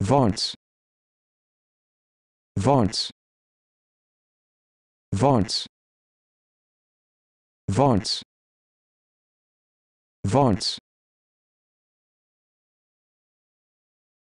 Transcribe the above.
Vaunts. Vaunts. Vaunts. Vaunts. Vaunts.